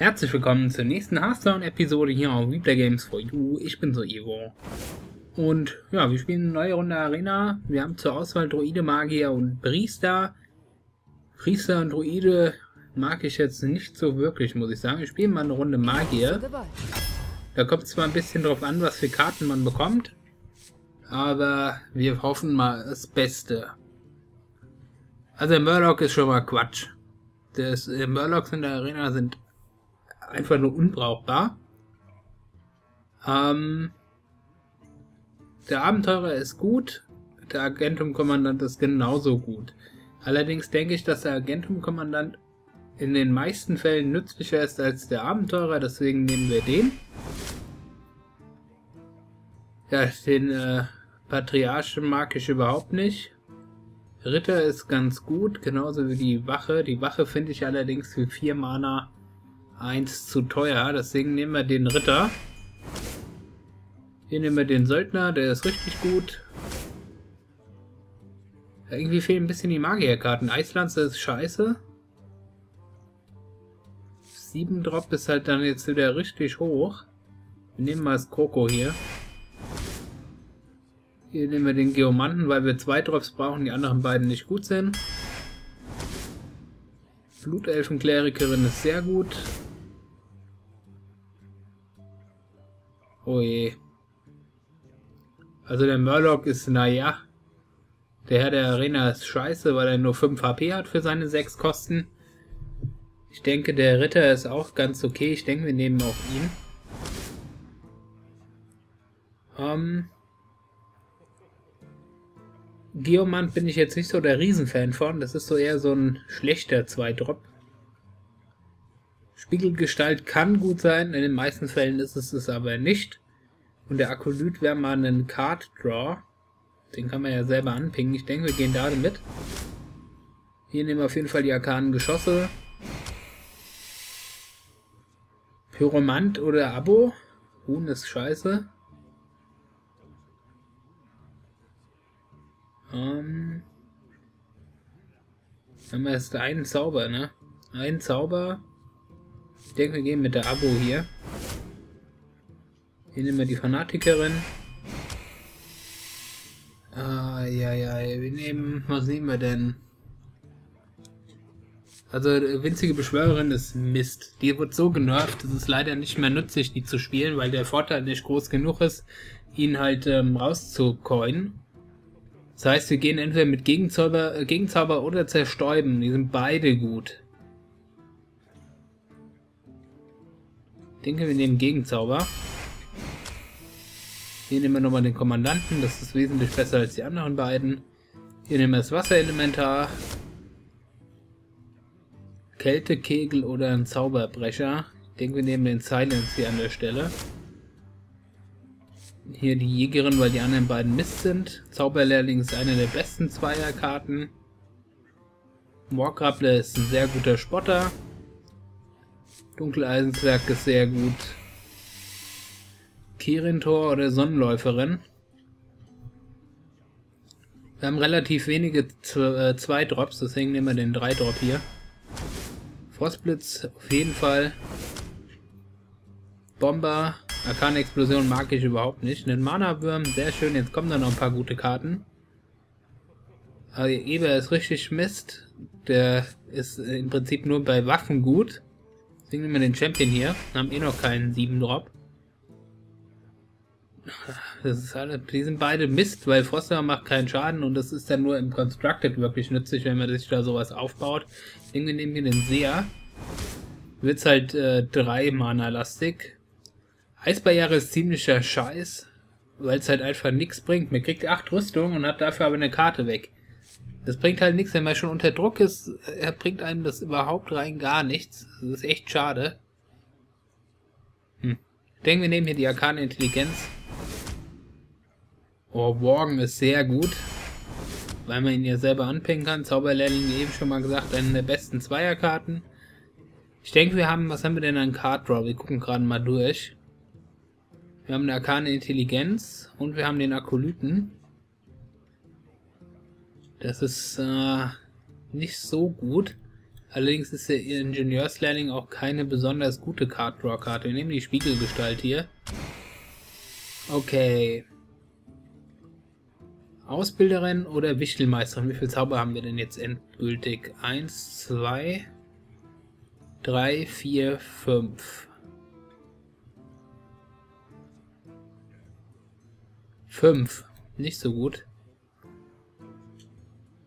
Herzlich willkommen zur nächsten Hearthstone-Episode hier auf Replay Games for You. Ich bin so Ivo. Und ja, wir spielen eine neue Runde Arena. Wir haben zur Auswahl Druide, Magier und Priester. Priester und Druide mag ich jetzt nicht so wirklich, muss ich sagen. Wir spielen mal eine Runde Magier. Da kommt es zwar ein bisschen drauf an, was für Karten man bekommt. Aber wir hoffen mal das Beste. Also Murloc ist schon mal Quatsch. Das äh, Murlocs in der Arena sind einfach nur unbrauchbar. Ähm, der Abenteurer ist gut, der Agentum-Kommandant ist genauso gut. Allerdings denke ich, dass der Agentum-Kommandant in den meisten Fällen nützlicher ist als der Abenteurer, deswegen nehmen wir den. Ja, den äh, Patriarchen mag ich überhaupt nicht. Ritter ist ganz gut, genauso wie die Wache. Die Wache finde ich allerdings für 4 Mana 1 zu teuer, deswegen nehmen wir den Ritter. Hier nehmen wir den Söldner, der ist richtig gut. Irgendwie fehlen ein bisschen die Magierkarten. Eislanze ist scheiße. 7 Drop ist halt dann jetzt wieder richtig hoch. Wir nehmen mal das Kroko hier. Hier nehmen wir den Geomanten, weil wir zwei Drops brauchen, die anderen beiden nicht gut sind. Blutelfenklerikerin ist sehr gut. Oh je. Also der Murloc ist, naja. Der Herr der Arena ist scheiße, weil er nur 5 HP hat für seine 6 Kosten. Ich denke, der Ritter ist auch ganz okay. Ich denke, wir nehmen auch ihn. Ähm, Geomant bin ich jetzt nicht so der Riesenfan von. Das ist so eher so ein schlechter 2-Drop. Spiegelgestalt kann gut sein, in den meisten Fällen ist es es aber nicht. Und der Akolyt wäre mal ein Card Draw. Den kann man ja selber anpingen. Ich denke, wir gehen da mit. Hier nehmen wir auf jeden Fall die arkanen Geschosse. Pyromant oder Abo. Huhn ist scheiße. Ähm, haben wir jetzt einen Zauber, ne? Ein Zauber. Ich denke, wir gehen mit der Abo hier. Hier nehmen wir die Fanatikerin. Ah, ja, ja, wir nehmen, was nehmen wir denn? Also, winzige Beschwörerin ist Mist. Die wird so genervt, es ist leider nicht mehr nützlich, die zu spielen, weil der Vorteil nicht groß genug ist, ihn halt ähm, rauszucoinen. Das heißt, wir gehen entweder mit Gegenzauber, äh, Gegenzauber oder Zerstäuben. Die sind beide gut. Ich denke, wir nehmen Gegenzauber. Hier nehmen wir nochmal den Kommandanten. Das ist wesentlich besser als die anderen beiden. Hier nehmen wir das Wasserelementar. Kältekegel oder ein Zauberbrecher. Ich denke, wir nehmen den Silence hier an der Stelle. Hier die Jägerin, weil die anderen beiden Mist sind. Zauberlehrling ist eine der besten Zweierkarten. Moorkrabble ist ein sehr guter Spotter. Dunkeleisenzwerg ist sehr gut. Kirintor oder Sonnenläuferin. Wir haben relativ wenige äh, zwei Drops, deswegen nehmen wir den 3 Drop hier. Frostblitz auf jeden Fall. Bomber Arkane-Explosion mag ich überhaupt nicht. Einen Mana-Würm, sehr schön. Jetzt kommen da noch ein paar gute Karten. Aber Eber ist richtig Mist. Der ist im Prinzip nur bei Waffen gut. Deswegen nehmen wir den Champion hier. Haben eh noch keinen 7-Drop. Das ist alle, die sind beide Mist, weil Froster macht keinen Schaden und das ist dann nur im Constructed wirklich nützlich, wenn man sich da sowas aufbaut. Deswegen nehmen wir den Seher. Wird's halt äh, 3 Mana-lastig. Eisbarriere ist ziemlicher Scheiß, weil es halt einfach nichts bringt. Man kriegt 8 Rüstungen und hat dafür aber eine Karte weg. Das bringt halt nichts, wenn man schon unter Druck ist. Er bringt einem das überhaupt rein gar nichts. Das ist echt schade. Hm. Ich denke, wir nehmen hier die Arkane Intelligenz. Oh, Worgen ist sehr gut. Weil man ihn ja selber anpingen kann. Zauberlehrling, eben schon mal gesagt, eine der besten Zweierkarten. Ich denke, wir haben, was haben wir denn an Card Draw? Wir gucken gerade mal durch. Wir haben eine arkane Intelligenz und wir haben den Akolyten. Das ist äh, nicht so gut. Allerdings ist der Ingenieurslehrling auch keine besonders gute Card Draw Karte. Wir nehmen die Spiegelgestalt hier. Okay. Ausbilderin oder Wichtelmeisterin? Wie viele Zauber haben wir denn jetzt endgültig? Eins, zwei, drei, vier, fünf. Fünf. Nicht so gut.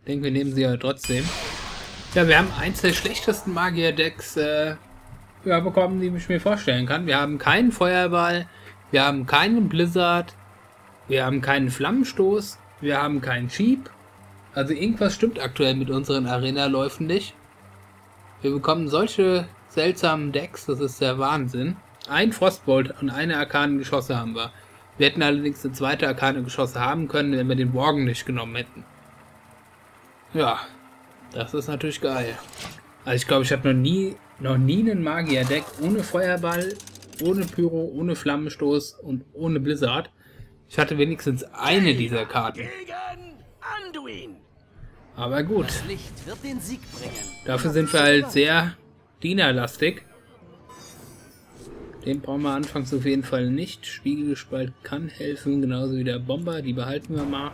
Ich denke, wir nehmen sie ja trotzdem. Ja, wir haben eins der schlechtesten Magier-Decks äh, bekommen, die ich mir vorstellen kann. Wir haben keinen Feuerball, wir haben keinen Blizzard, wir haben keinen Flammenstoß, wir haben keinen Sheep. Also irgendwas stimmt aktuell mit unseren Arena-Läufen nicht. Wir bekommen solche seltsamen Decks, das ist der Wahnsinn. Ein Frostbolt und eine arkane Geschosse haben wir. Wir hätten allerdings eine zweite arkane Geschosse haben können, wenn wir den Morgen nicht genommen hätten. Ja, das ist natürlich geil. Also ich glaube, ich habe noch nie, noch nie einen Magier-Deck ohne Feuerball, ohne Pyro, ohne Flammenstoß und ohne Blizzard. Ich hatte wenigstens eine dieser Karten. Aber gut. Dafür sind wir halt sehr Dienerlastig. Den brauchen wir anfangs auf jeden Fall nicht. Spiegelgespalt kann helfen, genauso wie der Bomber. Die behalten wir mal.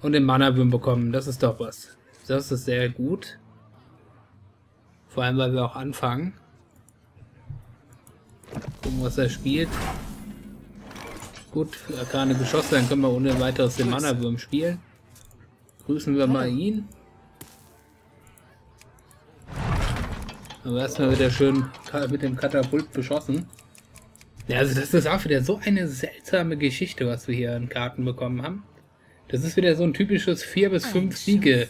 Und den Mana-Böhm bekommen, das ist doch was. Das ist sehr gut. Vor allem, weil wir auch anfangen. Gucken, was er spielt. Gut, keine Geschosse, dann können wir ohne weiteres den Mana-Wurm spielen. Grüßen wir mal ihn. Aber erstmal wieder schön mit dem Katapult beschossen. Ja, also das ist auch wieder so eine seltsame Geschichte, was wir hier an Karten bekommen haben. Das ist wieder so ein typisches 4 bis 5 Siege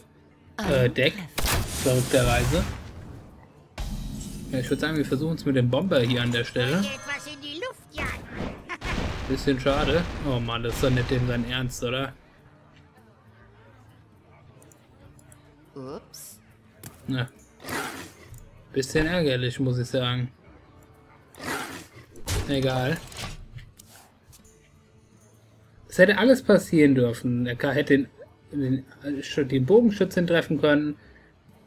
äh, Deck. Verrückterweise. Ja, ich würde sagen, wir versuchen es mit dem Bomber hier an der Stelle. Bisschen schade. Oh Mann, das ist doch nicht dem sein Ernst, oder? Ups. Na. Bisschen ärgerlich, muss ich sagen. Egal. Es hätte alles passieren dürfen. Er hätte den, den, den Bogenschützen treffen können.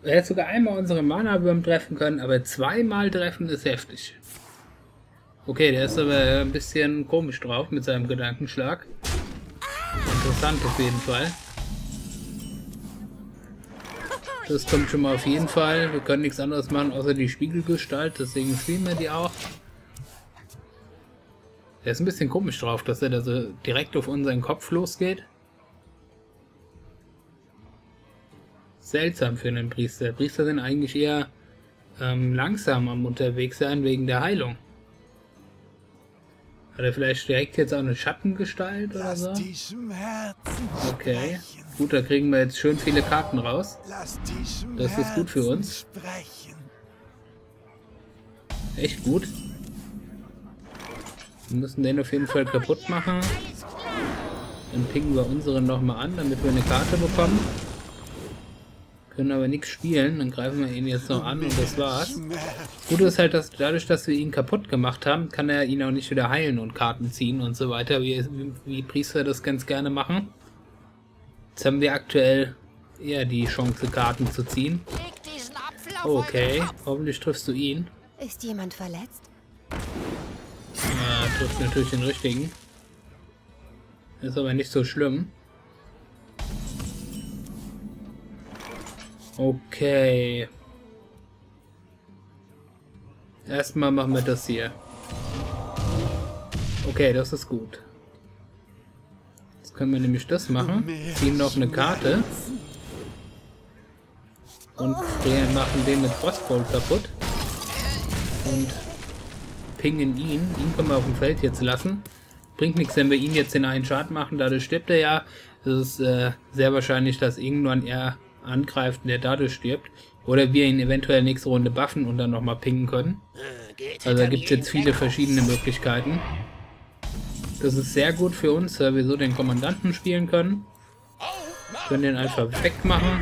Er hätte sogar einmal unsere Mana-Würm treffen können, aber zweimal treffen ist heftig. Okay, der ist aber ein bisschen komisch drauf mit seinem Gedankenschlag. Interessant auf jeden Fall. Das kommt schon mal auf jeden Fall. Wir können nichts anderes machen, außer die Spiegelgestalt. Deswegen spielen wir die auch. Der ist ein bisschen komisch drauf, dass er da so direkt auf unseren Kopf losgeht. Seltsam für einen Priester. Priester sind eigentlich eher ähm, langsam am unterwegs sein wegen der Heilung. Hat er vielleicht direkt jetzt auch eine Schattengestalt oder so? Okay. Gut, da kriegen wir jetzt schön viele Karten raus. Das ist gut für uns. Echt gut. Wir müssen den auf jeden Fall kaputt machen. Dann pingen wir unseren nochmal an, damit wir eine Karte bekommen. Können aber nichts spielen, dann greifen wir ihn jetzt noch an und das war's. Gut ist halt, dass dadurch, dass wir ihn kaputt gemacht haben, kann er ihn auch nicht wieder heilen und Karten ziehen und so weiter, wie, wie Priester das ganz gerne machen. Jetzt haben wir aktuell eher die Chance, Karten zu ziehen. Okay, hoffentlich triffst du ihn. Ist jemand verletzt? Trifft natürlich den richtigen. Ist aber nicht so schlimm. Okay. Erstmal machen wir das hier. Okay, das ist gut. Jetzt können wir nämlich das machen. Ziehen noch eine Karte. Und machen den mit Frostbolt kaputt. Und pingen ihn. Ihn können wir auf dem Feld jetzt lassen. Bringt nichts, wenn wir ihn jetzt den einen Schaden machen. Dadurch stirbt er ja. Es ist äh, sehr wahrscheinlich, dass irgendwann er angreift und der dadurch stirbt. Oder wir ihn eventuell nächste Runde buffen und dann nochmal pingen können. Also da gibt es jetzt viele verschiedene Möglichkeiten. Das ist sehr gut für uns, weil wir so den Kommandanten spielen können. Können den einfach wegmachen.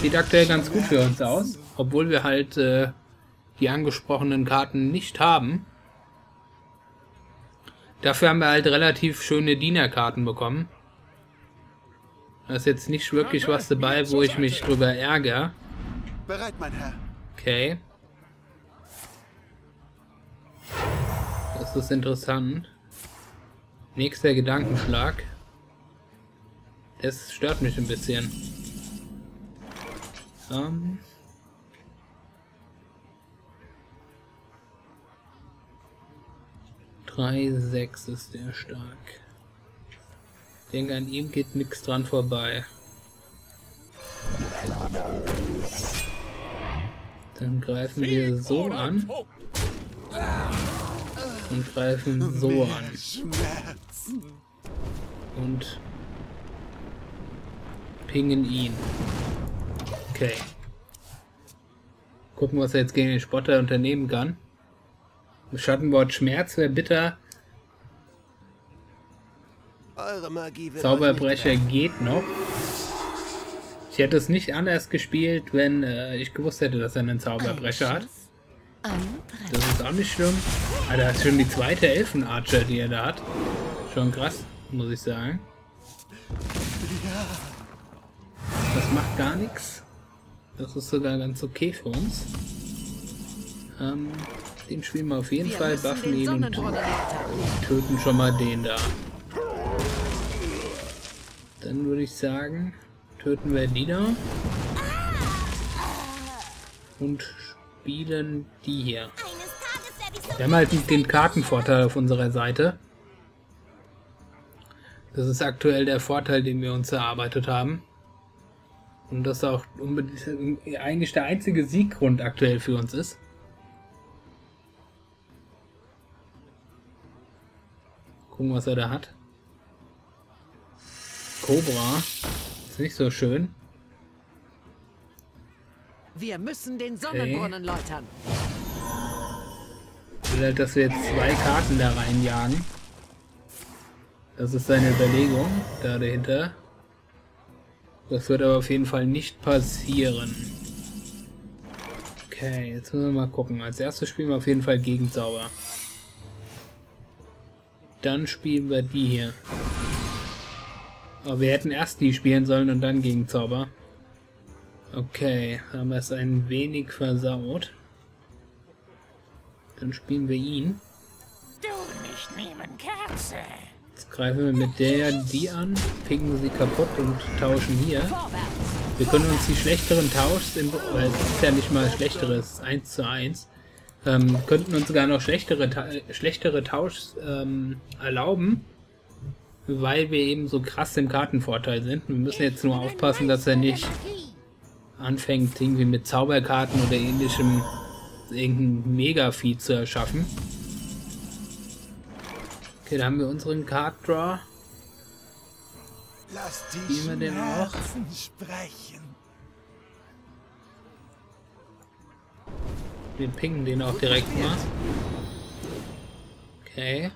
Sieht aktuell ganz gut für uns aus, obwohl wir halt äh, die angesprochenen Karten nicht haben. Dafür haben wir halt relativ schöne Dienerkarten bekommen. Da ist jetzt nicht wirklich was dabei, wo ich mich drüber ärgere. Bereit, mein Herr. Okay. Das ist interessant. Nächster Gedankenschlag. Das stört mich ein bisschen. Ähm. Um 3, 6 ist der stark. Ich denke, an ihm geht nichts dran vorbei. Dann greifen wir so an. Und greifen so an. Und pingen ihn. Okay. Gucken, was er jetzt gegen den Spotter unternehmen kann. Schattenwort Schmerz wäre bitter. Zauberbrecher geht noch. Ich hätte es nicht anders gespielt, wenn äh, ich gewusst hätte, dass er einen Zauberbrecher hat. Das ist auch nicht schlimm. Alter, das ist schon die zweite Elfenarcher, die er da hat. Schon krass, muss ich sagen. Das macht gar nichts. Das ist sogar ganz okay für uns. Ähm, den spielen wir auf jeden wir Fall, buffen ihn und töten schon mal den da. Dann würde ich sagen, töten wir die da. Und spielen die hier. Wir haben halt den Kartenvorteil auf unserer Seite. Das ist aktuell der Vorteil, den wir uns erarbeitet haben. Und das auch eigentlich der einzige Sieggrund aktuell für uns ist. Gucken, was er da hat. Cobra. Ist nicht so schön. Wir müssen den Sonnenbrunnen okay. läutern. Ich will halt, dass wir jetzt zwei Karten da reinjagen. Das ist seine Überlegung da dahinter. Das wird aber auf jeden Fall nicht passieren. Okay, jetzt müssen wir mal gucken. Als erstes spielen wir auf jeden Fall Gegenzauber. Dann spielen wir die hier. Aber wir hätten erst die spielen sollen und dann Gegenzauber. Okay, haben wir es ein wenig versaut. Dann spielen wir ihn. Du nicht nehmen, Kerze. Jetzt greifen wir mit der die an, picken sie kaputt und tauschen hier. Wir können uns die schlechteren Tauschs, im, weil es ist ja nicht mal schlechteres, 1 zu 1, ähm, könnten uns sogar noch schlechtere, schlechtere Tauschs ähm, erlauben, weil wir eben so krass im Kartenvorteil sind. Wir müssen jetzt nur aufpassen, dass er nicht anfängt, irgendwie mit Zauberkarten oder ähnlichem irgendein Mega-Feed zu erschaffen. Okay, da haben wir unseren Card Draw. Lass die Spielen wir den auch? Sprechen. Wir pingen den auch direkt mal. Okay.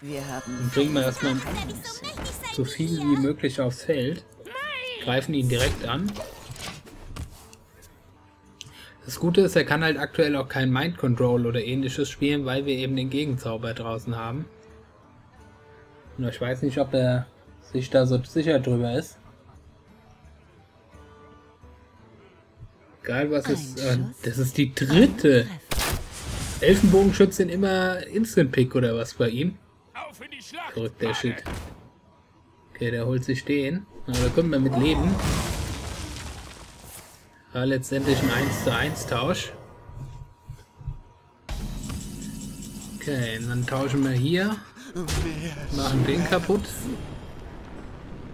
Dann bringen wir erstmal so viel wie möglich aufs Feld. Greifen ihn direkt an. Das Gute ist, er kann halt aktuell auch kein Mind Control oder ähnliches spielen, weil wir eben den Gegenzauber draußen haben. Und ich weiß nicht, ob er sich da so sicher drüber ist. Egal was ist. Äh, das ist die dritte. Elfenbogenschützin immer Instant Pick oder was bei ihm? Verrückt der Shit. Okay, der holt sich den. Aber da können wir mit leben. War letztendlich ein 1 zu 1 Tausch. Okay, dann tauschen wir hier. Machen den kaputt.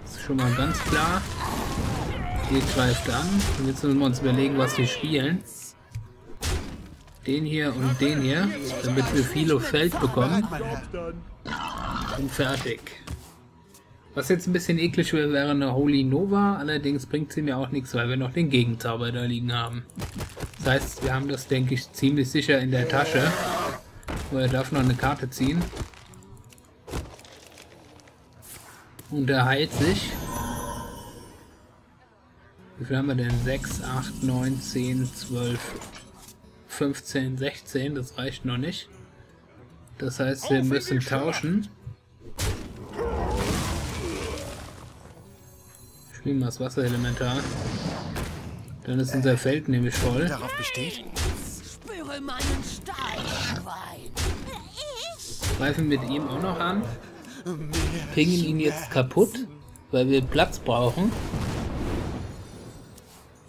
Das ist schon mal ganz klar. Hier greift an. Und jetzt müssen wir uns überlegen, was wir spielen. Den hier und den hier, damit wir viel auf Feld bekommen. Und fertig. Was jetzt ein bisschen eklig wäre, wäre eine Holy Nova, allerdings bringt sie mir auch nichts, weil wir noch den Gegenzauber da liegen haben. Das heißt, wir haben das, denke ich, ziemlich sicher in der Tasche. Aber er darf noch eine Karte ziehen. Und er heilt sich. Wie viel haben wir denn? 6, 8, 9, 10, 12, 15, 16. Das reicht noch nicht. Das heißt, wir müssen tauschen. Spielen wir das Wasserelementar. Dann ist unser Feld nämlich voll. Darauf besteht. Spüre meinen Greifen mit ihm auch noch an. Pingen ihn jetzt kaputt, weil wir Platz brauchen.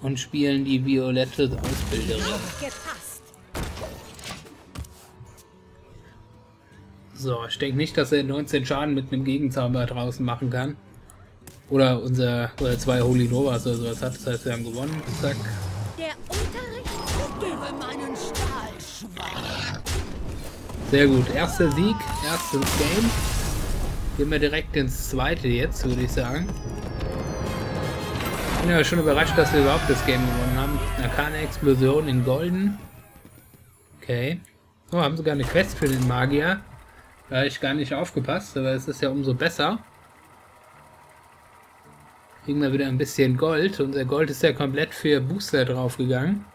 Und spielen die violette Ausbilderin. So, ich denke nicht, dass er 19 Schaden mit einem Gegenzauber draußen machen kann. Oder unser, oder zwei Holy Novas oder sowas hat. Das heißt, wir haben gewonnen. Zack. Der Unterricht meinen Stahlschwein. Sehr gut. Erster Sieg, erstes Game. Gehen wir direkt ins zweite jetzt, würde ich sagen. Bin ja schon überrascht, dass wir überhaupt das Game gewonnen haben. Arkane Explosion in Golden. Okay. Oh, haben sogar eine Quest für den Magier. Da habe ich gar nicht aufgepasst, aber es ist ja umso besser. Kriegen wir wieder ein bisschen Gold. Unser Gold ist ja komplett für Booster draufgegangen.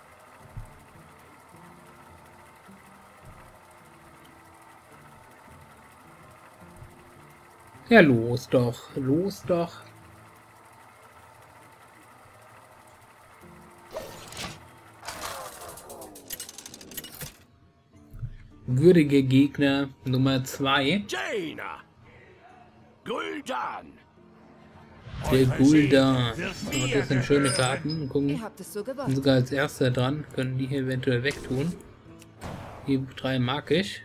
Ja, los doch. Los doch. Würdige Gegner Nummer 2. Jaina! Guldan! Der Gulda. Oh, das sind schöne Karten. Gucken. Sind sogar als erster dran. Können die hier eventuell wegtun. Die drei mag ich.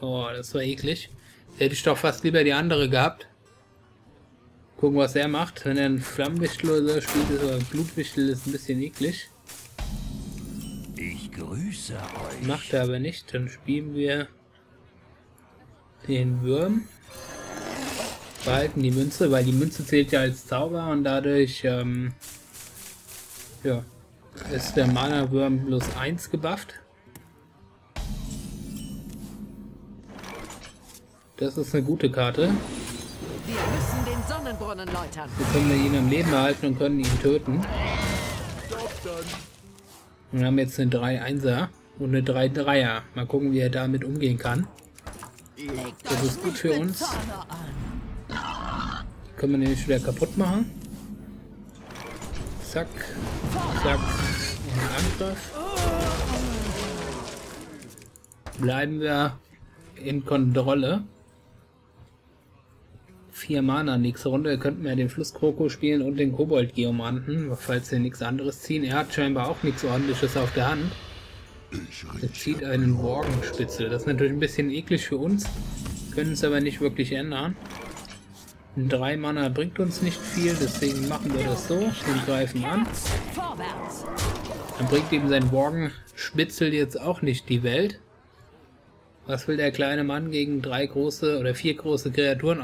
Oh, das war eklig. Hätte ich doch fast lieber die andere gehabt. Gucken, was er macht. Wenn er einen Flammenwichtel oder so spielt, ist aber ein Blutwichtel ist ein bisschen eklig. Ich grüße euch. Macht er aber nicht. Dann spielen wir den Würm. Behalten die Münze, weil die Münze zählt ja als Zauber und dadurch ähm, ja, ist der Mana-Würm plus 1 gebufft. Das ist eine gute Karte. Wir müssen den Sonnenbrunnen läutern. So können wir ihn am Leben erhalten und können ihn töten. Wir haben jetzt eine 3-1er und eine 3-3er. Mal gucken, wie er damit umgehen kann. Das ist gut für uns. An. Können wir nämlich wieder kaputt machen. Zack, zack und Angriff. Bleiben wir in Kontrolle. Vier Mana nächste Runde. Könnten wir den Flusskroko spielen und den Kobold-Geomanten, falls wir nichts anderes ziehen. Er hat scheinbar auch nichts ordentliches auf der Hand. Er zieht einen Morgenspitzel. Das ist natürlich ein bisschen eklig für uns. Können es aber nicht wirklich ändern. Ein 3 Mana bringt uns nicht viel, deswegen machen wir das so. Wir greifen an. Dann bringt ihm sein Morgenspitzel jetzt auch nicht die Welt. Was will der kleine Mann gegen drei große oder vier große Kreaturen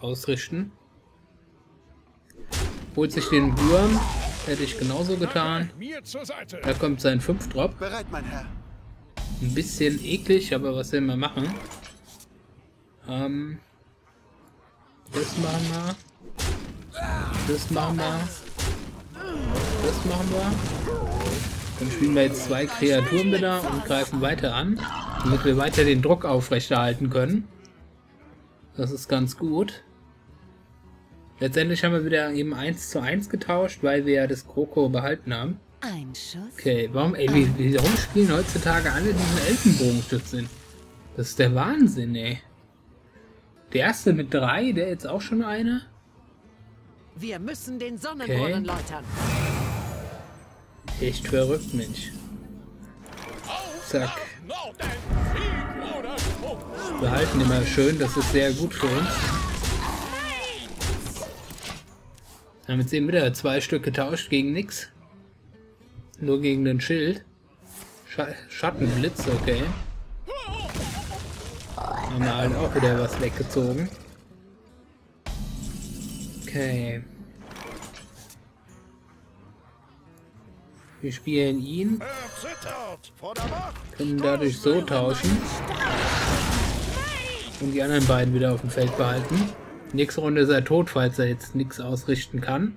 ausrichten? Holt sich den Wurm. Hätte ich genauso getan. Da kommt sein 5-Drop. Bereit, mein Herr. Ein bisschen eklig, aber was will man machen? Ähm, das machen wir. Das machen wir. Das machen wir. Dann spielen wir jetzt zwei Kreaturen wieder und greifen weiter an, damit wir weiter den Druck aufrechterhalten können. Das ist ganz gut. Letztendlich haben wir wieder eben 1 zu 1 getauscht, weil wir ja das Kroko behalten haben. Ein Schuss. Okay, warum, ey, wie, wie warum spielen heutzutage alle diesen Elfenbogenschützen? Das ist der Wahnsinn, ey. Der erste mit drei, der jetzt auch schon eine? Wir müssen den Sonnenbrunnen Okay. läutern. Echt verrückt, Mensch. Zack. Wir halten immer schön, das ist sehr gut für uns. Wir haben jetzt eben wieder zwei Stück getauscht gegen nix. Nur gegen den Schild. Scha Schattenblitz, okay. Haben wir halt auch wieder was weggezogen. Okay. Wir spielen ihn, können dadurch so tauschen. Und die anderen beiden wieder auf dem Feld behalten. Nächste Runde ist er tot, falls er jetzt nichts ausrichten kann.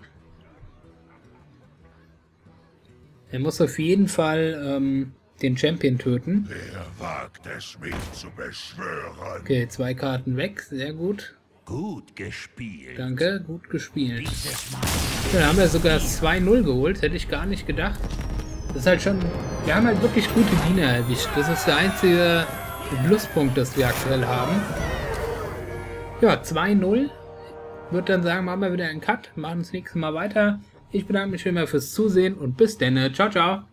Er muss auf jeden Fall ähm, den Champion töten. Wer wagt es, mich zu beschwören? Okay, zwei Karten weg, sehr gut. Gut gespielt. Danke, gut gespielt. Ja, da haben wir sogar 2-0 geholt, hätte ich gar nicht gedacht. Das ist halt schon, wir haben halt wirklich gute Diener erwischt. Das ist der einzige Pluspunkt, das wir aktuell haben. Ja, 2-0. Würde dann sagen, machen wir wieder einen Cut, machen das nächste Mal weiter. Ich bedanke mich immer fürs Zusehen und bis dann. Ciao, ciao.